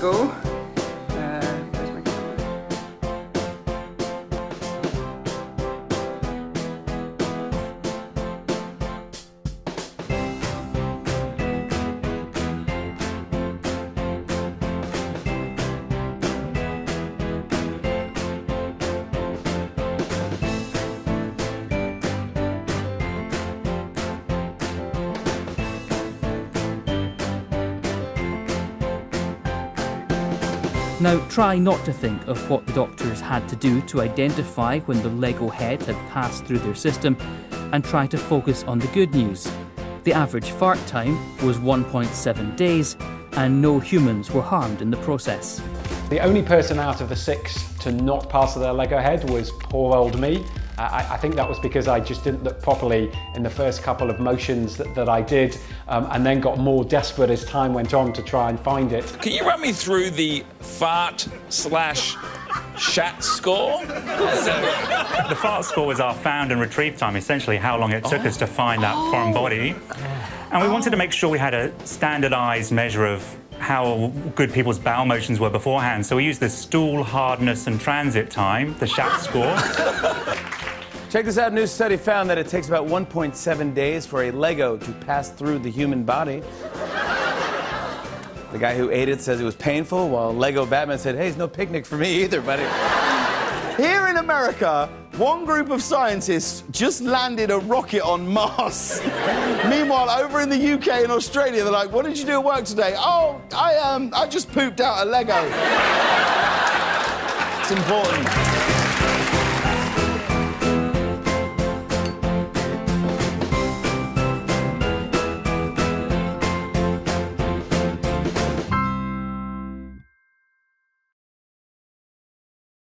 go. Now, try not to think of what the doctors had to do to identify when the Lego head had passed through their system and try to focus on the good news. The average fart time was 1.7 days, and no humans were harmed in the process. The only person out of the six to not pass their Lego head was poor old me. I, I think that was because I just didn't look properly in the first couple of motions that, that I did, um, and then got more desperate as time went on to try and find it. Can you run me through the fart slash shat score? The fart score was our found and retrieve time, essentially how long it took us to find that foreign body. And we wanted to make sure we had a standardised measure of how good people's bowel motions were beforehand. So we used the stool hardness and transit time, the shat score. Check this out. A new study found that it takes about 1.7 days for a Lego to pass through the human body. The guy who ate it says it was painful, while Lego Batman said, hey, it's no picnic for me either, buddy. Here in America, one group of scientists just landed a rocket on Mars. Meanwhile, over in the UK and Australia, they're like, "What did you do at work today?" "Oh, I um, I just pooped out a Lego." it's important.